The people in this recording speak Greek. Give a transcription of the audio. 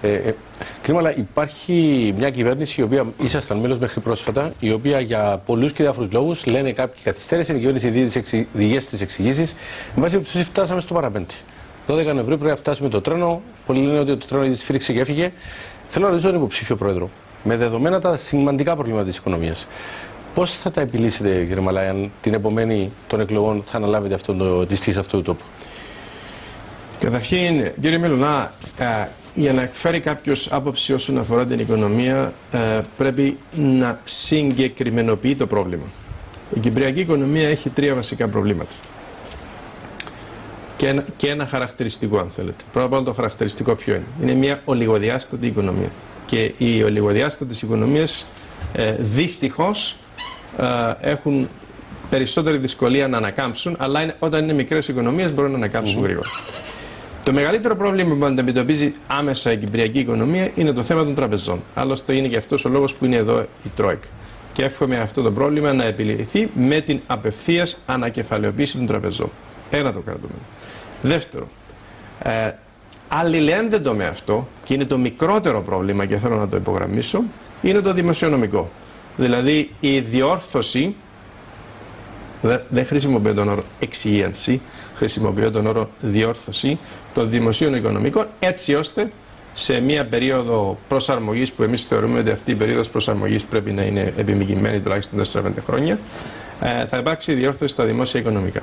Ε, ε, Κρίμαλα, υπάρχει μια κυβέρνηση η οποία ήσασταν μέλος μέχρι πρόσφατα, η οποία για πολλούς και διάφορους λόγους λένε κάποιοι καθυστέρησε, η κυβέρνηση διηγέσει τις εξηγήσεις. Με βάση αυτή φτάσαμε στο παραπέντε. 12 Νοεμβρίου πρέπει να φτάσουμε το τρένο. Πολλοί λένε ότι το τρένο ήδη σφίριξε και έφυγε. Θέλω να ρωτήσω τον υποψήφιο πρόεδρο, με δεδομένα τα σημαντικά προβλήματα της οικονομίας, πώς θα τα επιλύσετε, κύριε Μαλάιαν, την επομένη των εκλογών θα αναλάβετε αυτό το, τη στήριξη αυτού του τόπου; Καταρχήν, κύριε Μελονά, ε, για να εκφέρει κάποιος άποψη όσον αφορά την οικονομία, ε, πρέπει να συγκεκριμενοποιεί το πρόβλημα. Η κυπριακή οικονομία έχει τρία βασικά προβλήματα. Και ένα, και ένα χαρακτηριστικό, αν θέλετε. Πρώτα απ' όλα το χαρακτηριστικό ποιο είναι. Είναι μια ολιγοδιάστατη οικονομία. Και οι ολιγοδιάστατες οικονομίες ε, δυστυχώς ε, έχουν περισσότερη δυσκολία να ανακάμψουν, αλλά είναι, όταν είναι μικρές οικονομίες μπορούν να ανακάμψουν mm -hmm. γρήγορα. Το μεγαλύτερο πρόβλημα που αντιμετωπίζει άμεσα η κυπριακή οικονομία είναι το θέμα των τραπεζών. Άλλωστε είναι και αυτός ο λόγος που είναι εδώ η Τρόικ. Και εύχομαι αυτό το πρόβλημα να επιληθεί με την απευθείας ανακεφαλαιοποίηση των τραπεζών. Ένα το κρατούμενο. Δεύτερο, ε, αλληλένδετο με αυτό, και είναι το μικρότερο πρόβλημα και θέλω να το υπογραμμίσω, είναι το δημοσιονομικό. Δηλαδή η διόρθωση, δεν χρησιμοποιώ τον όρο εξυγίανση, χρησιμοποιώ τον όρο διόρθωση των δημοσίων οικονομικών έτσι ώστε σε μια περίοδο προσαρμογής που εμείς θεωρούμε ότι αυτή η περίοδος προσαρμογής πρέπει να είναι επιμηκυμένη τουλάχιστον 4-5 χρόνια ε, θα υπάρξει διόρθωση στα δημόσια οικονομικά.